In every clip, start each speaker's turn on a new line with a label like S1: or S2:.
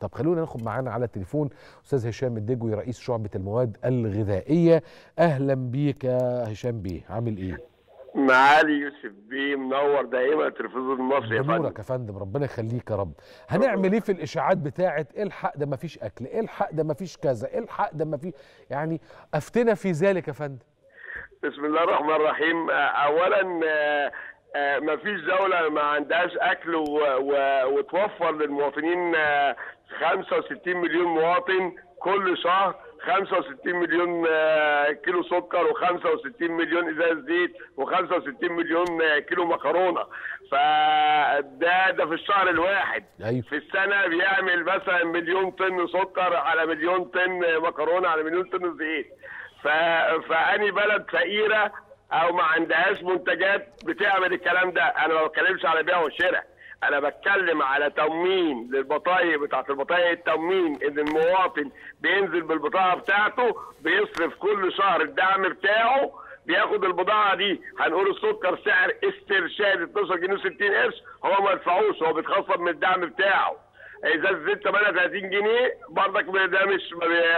S1: طب خلونا ناخد معانا على التليفون أستاذ هشام الدجوي رئيس شعبة المواد الغذائية. أهلا بيك يا هشام بيه عامل إيه؟
S2: معالي يوسف بيه منور دائما التلفزيون المصري يا فندم.
S1: بنورك يا فندم ربنا يخليك يا رب. هنعمل إيه في الإشاعات بتاعه إلحق ده مفيش أكل إلحق ده مفيش كذا إلحق ده مفيش؟ يعني أفتنا في ذلك يا فندم.
S2: بسم الله الرحمن الرحيم. اولا ما فيش دولة ما عندهاش أكل و... و... وتوفر للمواطنين آه، 65 مليون مواطن كل شهر 65 مليون آه، كيلو سكر و65 مليون إزاز زيت و65 مليون آه، كيلو مكرونة. فده ده في الشهر الواحد.
S1: أيوه.
S2: في السنة بيعمل مثلا مليون طن سكر على مليون طن مكرونة على مليون طن زيت. ف... فأني بلد فقيرة أو ما عندهاش منتجات بتعمل الكلام ده. أنا ما بتكلمش على بيع وشراء. أنا بتكلم على تموين للبطايق بتاعت البطايق. التموين إن المواطن بينزل بالبطاقة بتاعته بيصرف كل شهر الدعم بتاعه. بياخد البضاعه دي هنقول السكر سعر استرشاد 12 جنيه و60 قرش. هو ما يدفعوش هو بيتخصم من الدعم بتاعه. إذا الزيت 38 جنيه برضك ده مش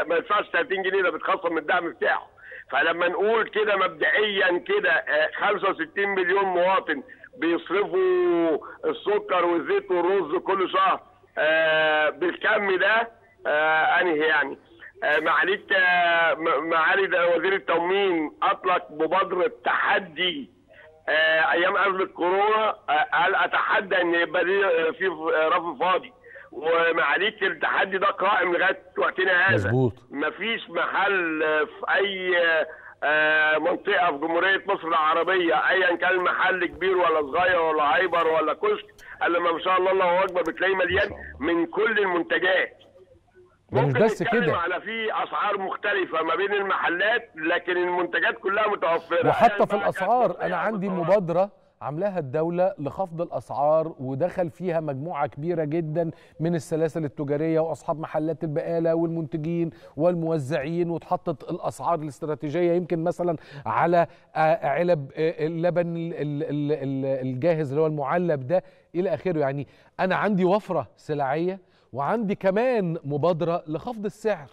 S2: ما يدفعش 30 جنيه ده بيتخصم من الدعم بتاعه. فلما نقول كده مبدئيا كده آه، 65 مليون مواطن بيصرفوا السكر والزيت والرز كل شهر آه، بالكم ده آه، أنهي يعني؟ آه، معاليك آه، معالي وزير التموين أطلق مبادره تحدي آه، أيام قبل الكورونا آه، قال أتحدى إن يبقى آه، في آه، رف فاضي. ومعاليك التحدي ده قائم لغاية وقتنا هذا
S1: مظبوط.
S2: مفيش محل في أي آه، منطقة في جمهورية مصر العربية ايا كان محل كبير ولا صغير ولا هايبر ولا كشك إلا ما شاء الله الله أكبر بتلاقيه مليان من كل المنتجات
S1: ده مش
S2: ممكن
S1: بس كده
S2: على في أسعار مختلفة ما بين المحلات لكن المنتجات كلها متوفرة
S1: وحتى في الأسعار
S2: أنا
S1: عندي. مبادرة عاملاها الدولة لخفض الأسعار ودخل فيها مجموعة كبيرة جدا من السلاسل التجارية وأصحاب محلات البقالة والمنتجين والموزعين واتحطت الأسعار الاستراتيجية يمكن مثلا على آه، علب آه، اللبن ال- ال- ال- ال- الجاهز اللي هو المعلب ده إلى آخره. يعني أنا عندي وفرة سلعية وعندي كمان مبادرة لخفض السعر.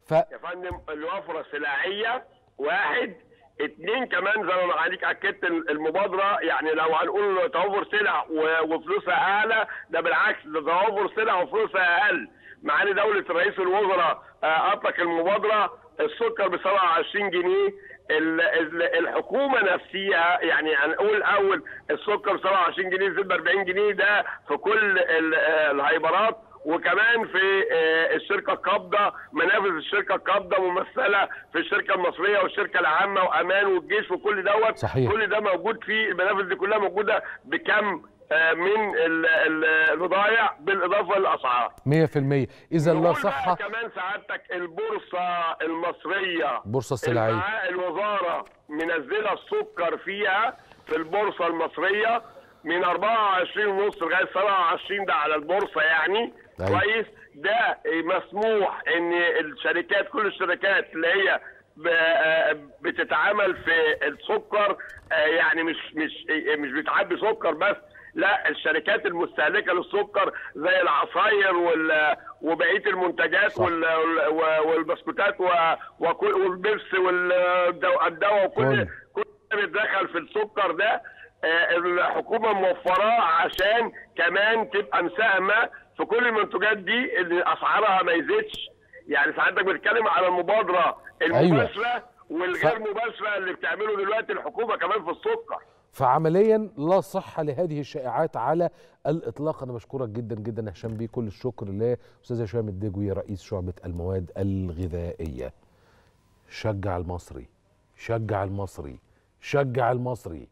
S1: ف
S2: يا فندم الوفرة سلعية واحد اتنين كمان زي ما عليك اكدت المبادرة يعني لو هنقول توفر سلع وفلوسها اعلى ده بالعكس ده توفر سلع وفلوسها أقل. معالي دولة رئيس الوزراء آه، أطلق المبادرة السكر ب 27 جنيه ال- ال- الحكومة نفسها يعني هنقول أول السكر ب 27 جنيه زيت ب 40 جنيه ده في كل آه، الهايبرات. وكمان في آه، الشركة القابضة منافذ الشركة القابضة ممثلة في الشركة المصرية والشركة العامة وأمان والجيش وكل دوت.
S1: صحيح.
S2: كل ده موجود في المنافذ دي كلها موجودة بكم آه، من ال- ال- البضائع بالإضافة للأسعار.
S1: 100% إذا لا صحة.
S2: كمان سعادتك البورصة المصرية.
S1: بورصة السلعيه
S2: الوزارة منزلة السكر فيها في البورصة المصرية. من 24 ونص لغاية 27 ده على البورصة يعني
S1: أيوة.
S2: كويس ده مسموح إن الشركات كل الشركات اللي هي بتتعامل في السكر آه يعني مش مش مش بتعبي سكر بس لا الشركات المستهلكة للسكر زي العصاير وال وبقية المنتجات. وال وال- والبسكوتات والبيبس والدواء وكل
S1: كل.
S2: بيتدخل في السكر ده الحكومة موفراه عشان كمان تبقى مساهمة في كل المنتجات دي اللي أسعارها ما يزيدش. يعني ساعتك بتتكلم على المبادرة المباشرة والغير مباشرة اللي بتعمله دلوقتي الحكومة كمان في السكر.
S1: فعمليا لا صحه لهذه الشائعات على الإطلاق. أنا بشكرك جدا جدا هشام بيه. كل الشكر لاستاذ هشام الدجوي رئيس شعبة المواد الغذائية. شجع المصري شجع المصري شجع المصري.